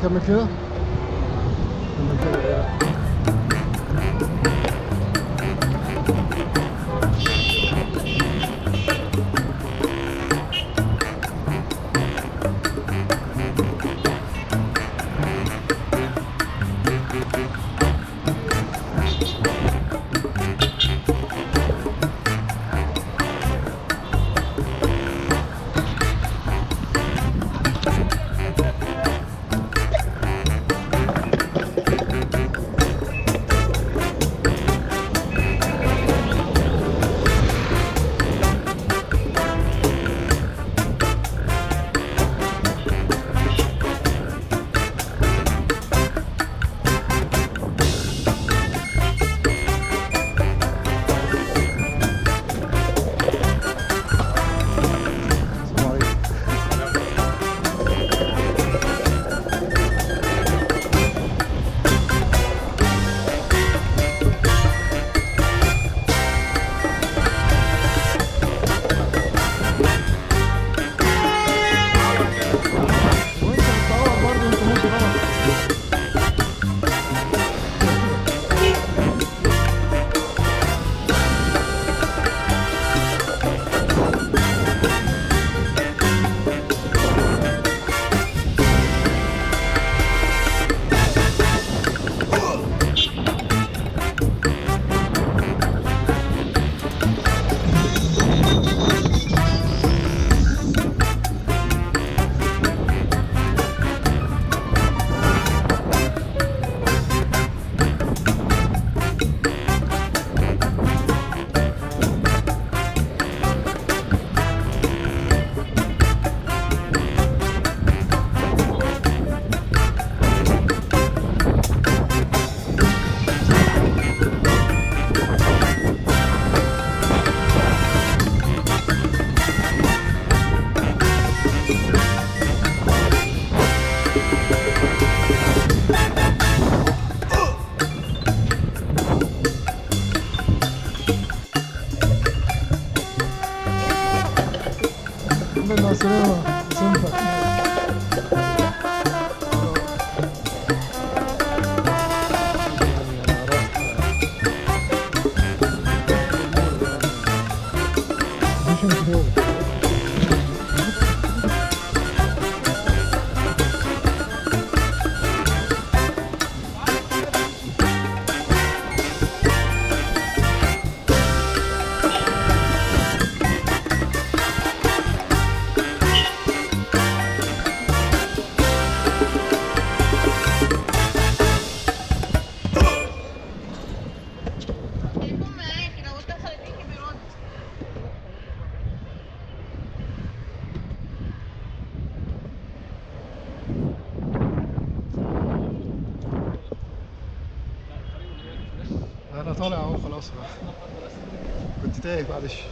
Come here. Come here. kardeş.